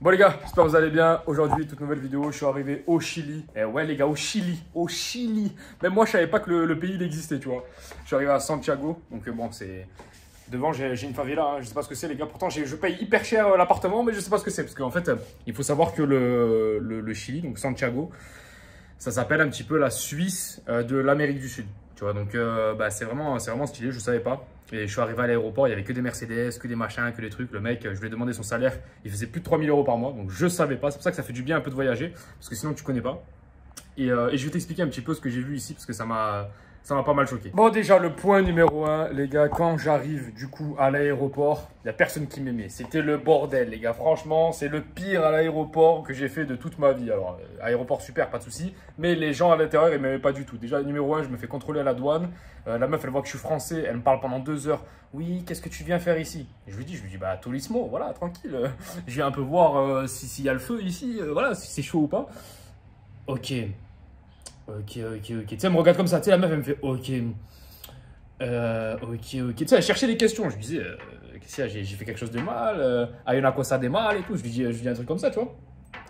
Bon les gars, j'espère que vous allez bien. Aujourd'hui, toute nouvelle vidéo, je suis arrivé au Chili. Eh ouais les gars, au Chili, au Chili. Même moi, je savais pas que le, pays existait, tu vois. Je suis arrivé à Santiago, donc euh, bon, c'est... Devant, j'ai une favela, hein. je sais pas ce que c'est les gars. Pourtant, je paye hyper cher euh, l'appartement, mais je sais pas ce que c'est. Parce qu'en fait, euh, il faut savoir que le, le, Chili, donc Santiago, ça s'appelle un petit peu la Suisse de l'Amérique du Sud. Donc bah, c'est vraiment, stylé, je savais pas. Et je suis arrivé à l'aéroport, il y avait que des Mercedes, que des machins, que des trucs. Le mec, je lui ai demandé son salaire, il faisait plus de 3000 euros par mois. Donc je savais pas. C'est pour ça que ça fait du bien un peu de voyager, parce que sinon tu connais pas. Et, euh, et je vais t'expliquer un petit peu ce que j'ai vu ici, parce que ça m'a ça m'a pas mal choqué. Bon, déjà, le point numéro 1, les gars, quand j'arrive du coup à l'aéroport, il n'y a personne qui m'aimait. C'était le bordel, les gars. Franchement, c'est le pire à l'aéroport que j'ai fait de toute ma vie. Alors, euh, aéroport super, pas de souci. Mais les gens à l'intérieur, ils m'aimaient pas du tout. Déjà, numéro 1, je me fais contrôler à la douane. Euh, la meuf, elle voit que je suis français. Elle me parle pendant deux heures. Oui, qu'est-ce que tu viens faire ici? Je lui dis, je lui dis, bah, Tolismo, voilà, tranquille. je viens un peu voir euh, s'il y a le feu ici, voilà, si c'est chaud ou pas. Ok, Ok, ok, ok. Tu sais, elle me regarde comme ça. Tu sais, la meuf, elle me fait Ok. Euh, ok, ok. Tu sais, elle cherchait des questions. Je lui disais euh, Qu'est-ce a J'ai fait quelque chose de mal. Euh, a une quoi ça des mal et tout. Je lui dis, je lui dis un truc comme ça, tu vois.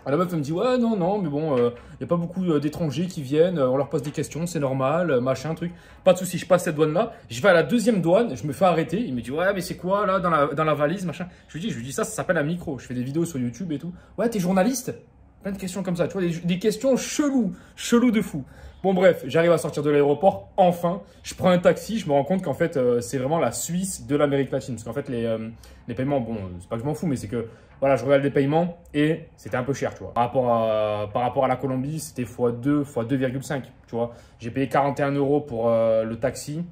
la meuf, elle me dit Ouais, non, non, mais bon, il n'y a pas beaucoup d'étrangers qui viennent. on leur pose des questions, c'est normal, machin, truc. Pas de souci, je passe cette douane-là. Je vais à la deuxième douane, je me fais arrêter. Il me dit Ouais, mais c'est quoi là dans la, dans la valise, machin Je lui dis, je lui dis Ça, ça s'appelle un micro. Je fais des vidéos sur YouTube et tout. Ouais, t'es journaliste? Plein de questions comme ça, tu vois, des, questions cheloues, cheloues de fou. Bon bref, j'arrive à sortir de l'aéroport, enfin, je prends un taxi, je me rends compte qu'en fait, euh, c'est vraiment la Suisse de l'Amérique latine. Parce qu'en fait, les, euh, les, paiements, bon, c'est pas que je m'en fous, mais c'est que, voilà, je regarde les paiements et c'était un peu cher, tu vois. Par rapport à, par rapport à la Colombie, c'était x2, x2,5, tu vois. J'ai payé 41 euros pour euh, le taxi.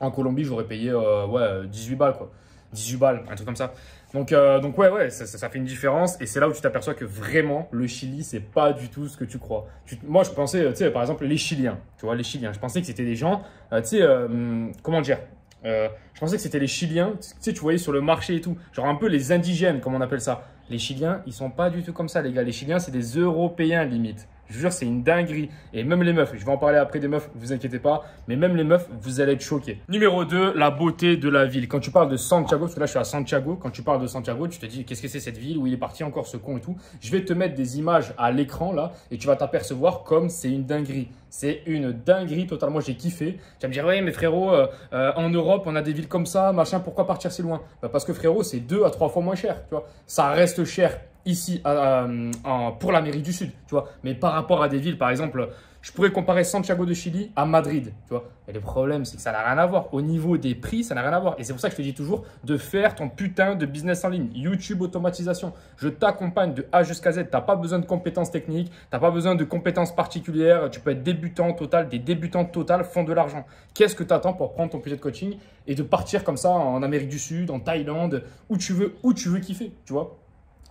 En Colombie, j'aurais payé, ouais, 18 balles, quoi. 18 balles, un truc comme ça. Donc, euh, donc ouais, ouais, ça, ça, fait une différence. Et c'est là où tu t'aperçois que vraiment, le Chili, c'est pas du tout ce que tu crois. moi, je pensais, tu sais, par exemple, les Chiliens. Tu vois, les Chiliens. Je pensais que c'était des gens, euh, tu sais, euh, comment dire Je pensais que c'était les Chiliens, tu sais, tu voyais sur le marché et tout. Genre un peu les indigènes, comme on appelle ça. Les Chiliens, ils sont pas du tout comme ça, les gars. Les Chiliens, c'est des Européens, limite. Je vous jure, c'est une dinguerie. Et même les meufs, je vais en parler après des meufs, vous inquiétez pas. Mais même les meufs, vous allez être choqués. Numéro 2, la beauté de la ville. Quand tu parles de Santiago, parce que là je suis à Santiago, quand tu parles de Santiago, tu te dis qu'est-ce que c'est cette ville, où il est parti encore ce con et tout? Je vais te mettre des images à l'écran là et tu vas t'apercevoir comme c'est une dinguerie. C'est une dinguerie totalement, j'ai kiffé. Tu vas me dire, oui, mais frérot, euh, euh, en Europe, on a des villes comme ça, machin, pourquoi partir si loin? Bah, Parce que frérot, c'est deux à trois fois moins cher, tu vois. Ça reste cher ici euh, pour l'Amérique du Sud, tu vois. Mais par rapport à des villes, par exemple, je pourrais comparer Santiago de Chili à Madrid, tu vois. Et le problème, c'est que ça n'a rien à voir. Au niveau des prix, ça n'a rien à voir. Et c'est pour ça que je te dis toujours de faire ton putain de business en ligne. YouTube automatisation. Je t'accompagne de A jusqu'à Z. Tu n'as pas besoin de compétences techniques. Tu n'as pas besoin de compétences particulières. Tu peux être débutant total. Des débutants total font de l'argent. Qu'est-ce que tu attends pour prendre ton projet de coaching et de partir comme ça en Amérique du Sud, en Thaïlande, où tu veux, où tu veux kiffer, tu vois?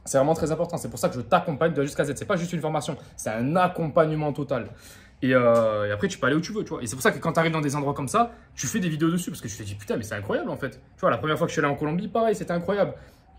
C'est vraiment très important. C'est pour ça que je t'accompagne de jusqu'à Z. C'est pas juste une formation, c'est un accompagnement total. Euh, et, après, tu peux aller où tu veux, tu vois. Et c'est pour ça que quand tu arrives dans des endroits comme ça, tu fais des vidéos dessus parce que tu te dis putain, mais c'est incroyable en fait. Tu vois, la première fois que je suis allé en Colombie, pareil, c'était incroyable.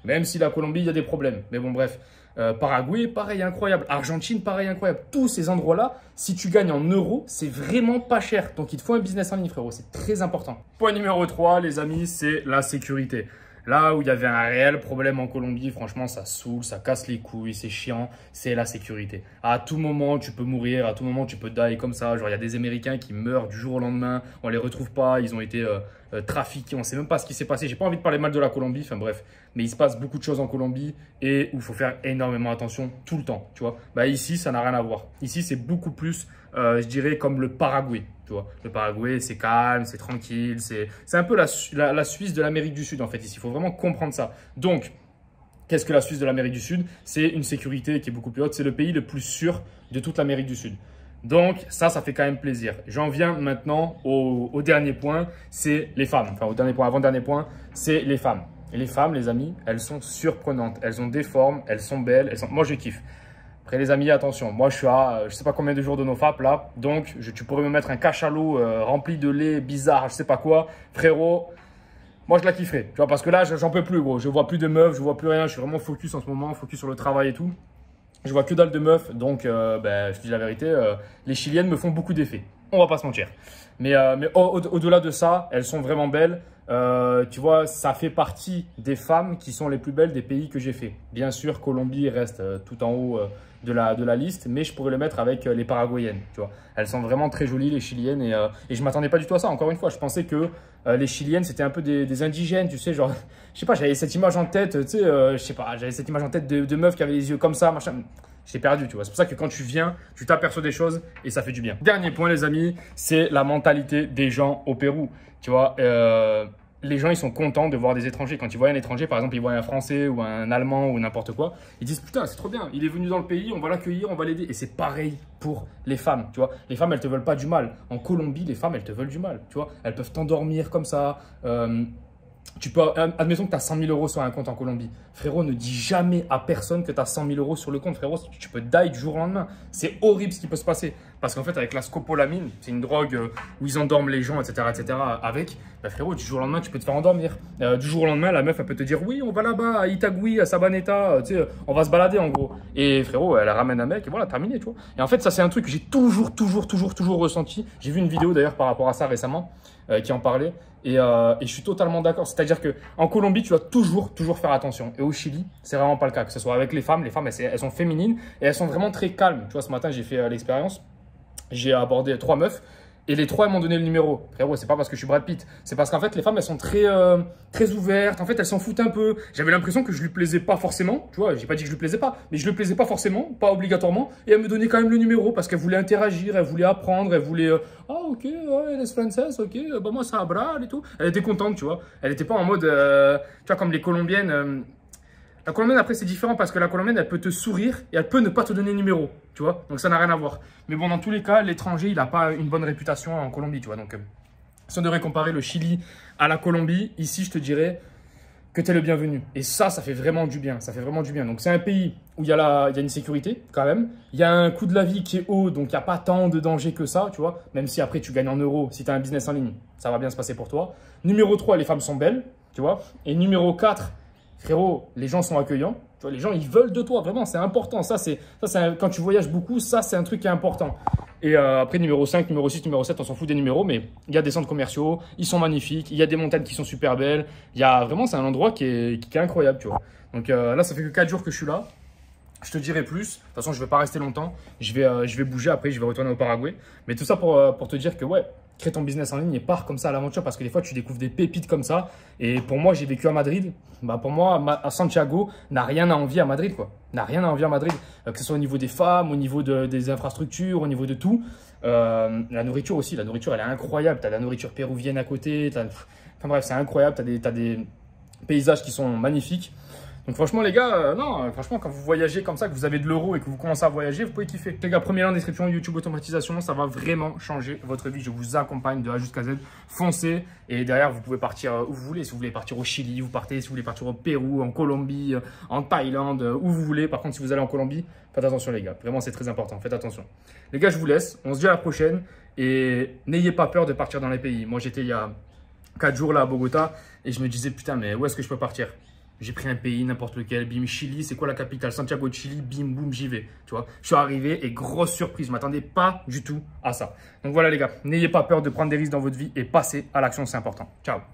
Même si la Colombie, il y a des problèmes. Mais bon, bref. Euh, Paraguay, pareil, incroyable. Argentine, pareil, incroyable. Tous ces endroits-là, si tu gagnes en euros, c'est vraiment pas cher. Donc, il te faut un business en ligne, frérot. C'est très important. Point numéro 3, les amis, c'est la sécurité. Là où il y avait un réel problème en Colombie, franchement, ça saoule, ça casse les couilles, c'est chiant, c'est la sécurité. À tout moment, tu peux mourir, à tout moment, tu peux die comme ça. Genre, il y a des Américains qui meurent du jour au lendemain, on les retrouve pas, ils ont été euh, euh, on sait même pas ce qui s'est passé. J'ai pas envie de parler mal de la Colombie, enfin bref. Mais il se passe beaucoup de choses en Colombie et où il faut faire énormément attention tout le temps, tu vois. Bah ici, ça n'a rien à voir. Ici, c'est beaucoup plus, euh, je dirais, comme le Paraguay. Le Paraguay, c'est calme, c'est tranquille, c'est un peu la, la, Suisse de l'Amérique du Sud en fait ici. Il faut vraiment comprendre ça. Donc, qu'est-ce que la Suisse de l'Amérique du Sud? C'est une sécurité qui est beaucoup plus haute. C'est le pays le plus sûr de toute l'Amérique du Sud. Donc ça, ça fait quand même plaisir. J'en viens maintenant au, dernier point, c'est les femmes. Enfin, au dernier point, avant-dernier point, c'est les femmes. Et les femmes, les amis, elles sont surprenantes. Elles ont des formes, elles sont belles. Elles sont... Moi, je kiffe. Après les amis, attention, moi je suis à euh, je sais pas combien de jours de NoFap là, donc tu pourrais me mettre un cachalot euh, rempli de lait bizarre, je sais pas quoi, frérot. Moi je la kifferais, tu vois, parce que là j'en peux plus gros, je vois plus de meufs, je vois plus rien, je suis vraiment focus en ce moment, focus sur le travail et tout. Je vois que dalle de meufs, donc euh, ben, je te dis la vérité, les chiliennes me font beaucoup d'effets, on va pas se mentir. Mais, mais au-delà de ça, elles sont vraiment belles. Euh, tu vois, ça fait partie des femmes qui sont les plus belles des pays que j'ai fait. Bien sûr, Colombie reste euh, tout en haut de, la, de la liste, mais je pourrais le mettre avec les paraguayennes, tu vois. Elles sont vraiment très jolies, les chiliennes, et, et je m'attendais pas du tout à ça. Encore une fois, je pensais que les chiliennes, c'était un peu des, indigènes, tu sais, genre, je sais pas, j'avais cette image en tête, tu sais, je sais pas, j'avais cette image en tête de, de meufs qui avaient les yeux comme ça, machin j'ai perdu, tu vois. C'est pour ça que quand tu viens, tu t'aperçois des choses et ça fait du bien. Dernier point, les amis, c'est la mentalité des gens au Pérou. Tu vois, euh, les gens, ils sont contents de voir des étrangers. Quand ils voient un étranger, par exemple, ils voient un Français ou un Allemand ou n'importe quoi, ils disent putain, c'est trop bien, il est venu dans le pays, on va l'accueillir, on va l'aider. Et c'est pareil pour les femmes, tu vois. Les femmes, elles te veulent pas du mal. En Colombie, les femmes, elles te veulent du mal, tu vois. Elles peuvent t'endormir comme ça. Euh, tu peux, admettons que tu as 100 000 euros sur un compte en Colombie. Frérot, ne dis jamais à personne que tu as 100 000 euros sur le compte. Frérot, tu peux die du jour au lendemain. C'est horrible ce qui peut se passer. Parce qu'en fait, avec la scopolamine, c'est une drogue euh, où ils endorment les gens, etc. etc. avec, bah, frérot, du jour au lendemain, tu peux te faire endormir. Euh, du jour au lendemain, la meuf, elle peut te dire Oui, on va là-bas, à Itagui, à Sabaneta, euh, tu sais, on va se balader en gros. Et frérot, elle ramène un mec et voilà, terminé, tu vois. Et en fait, ça, c'est un truc que j'ai toujours, toujours, toujours, toujours ressenti. J'ai vu une vidéo d'ailleurs par rapport à ça récemment qui en parlait. Et, je suis totalement d'accord. C'est-à-dire que en Colombie, tu dois toujours, toujours faire attention. Et au Chili, c'est vraiment pas le cas. Que ce soit avec les femmes, les femmes, elles sont féminines et elles sont vraiment très calmes. Tu vois, ce matin, j'ai fait l'expérience j'ai abordé trois meufs. Et les trois, elles m'ont donné le numéro. Frérot, c'est pas parce que je suis Brad Pitt. C'est parce qu'en fait, les femmes, elles sont très, euh, très ouvertes. En fait, elles s'en foutent un peu. J'avais l'impression que je lui plaisais pas forcément. Tu vois, j'ai pas dit que je lui plaisais pas. Mais je lui plaisais pas forcément, pas obligatoirement. Et elle me donnait quand même le numéro parce qu'elle voulait interagir, elle voulait apprendre, elle voulait. Ah, oh, ok, ouais, les françaises, ok, bah moi, ça a et tout. Elle était contente, tu vois. Elle était pas en mode. Euh, tu vois, comme les Colombiennes. La colombienne, après, c'est différent parce que la colombienne, elle peut te sourire et elle peut ne pas te donner le numéro, tu vois. Donc, ça n'a rien à voir. Mais bon, dans tous les cas, l'étranger, il n'a pas une bonne réputation en Colombie, tu vois. Donc, euh, si on devrait comparer le Chili à la Colombie, ici, je te dirais que tu es le bienvenu. Et ça, ça fait vraiment du bien. Ça fait vraiment du bien. Donc, c'est un pays où il y, a y a une sécurité, quand même. Il y a un coût de la vie qui est haut, donc il n'y a pas tant de danger que ça, tu vois. Même si après, tu gagnes en euros. Si tu as un business en ligne, ça va bien se passer pour toi. Numéro 3, les femmes sont belles, tu vois. Et numéro 4, frérot, les gens sont accueillants. Les gens, ils veulent de toi, vraiment, c'est important. Ça, c'est, ça, quand tu voyages beaucoup, ça, c'est un truc qui est important. Et euh, après, numéro 5, numéro 6, numéro 7, on s'en fout des numéros, mais il y a des centres commerciaux, ils sont magnifiques, il y a des montagnes qui sont super belles. Il y a vraiment, c'est un endroit qui est, qui est incroyable, tu vois. Donc euh, là, ça fait que 4 jours que je suis là. Je te dirai plus. De toute façon, je ne vais pas rester longtemps. Je vais, euh, je vais bouger après, je vais retourner au Paraguay. Mais tout ça pour, pour te dire que, ouais, crée ton business en ligne et pars comme ça à l'aventure parce que des fois tu découvres des pépites comme ça. Et pour moi, j'ai vécu à Madrid. Bah pour moi, à Santiago n'a rien à envier à Madrid quoi. N'a rien à envier à Madrid, euh, que ce soit au niveau des femmes, au niveau des infrastructures, au niveau de tout. Euh, la nourriture aussi, la nourriture elle est incroyable. Tu as la nourriture péruvienne à côté. Enfin bref, c'est incroyable. Tu as, as des paysages qui sont magnifiques. Donc franchement les gars, euh, non, euh, franchement quand vous voyagez comme ça, que vous avez de l'euro et que vous commencez à voyager, vous pouvez kiffer. Les gars, premier lien en description, YouTube automatisation, ça va vraiment changer votre vie. Je vous accompagne de A jusqu'à Z. Foncez et derrière vous pouvez partir euh, où vous voulez. Si vous voulez partir au Chili, vous partez. Si vous voulez partir au Pérou, en Colombie, en Thaïlande, où vous voulez. Par contre, si vous allez en Colombie, faites attention les gars. Vraiment c'est très important, faites attention. Les gars, je vous laisse. On se dit à la prochaine et n'ayez pas peur de partir dans les pays. Moi j'étais il y a 4 jours là à Bogota et je me disais putain mais où est-ce que je peux partir? J'ai pris un pays, n'importe lequel, bim, Chili, c'est quoi la capitale? Santiago de Chili, bim, boum, j'y vais. Tu vois, je suis arrivé et grosse surprise, je m'attendais pas du tout à ça. Donc voilà les gars, n'ayez pas peur de prendre des risques dans votre vie et passer à l'action, c'est important. Ciao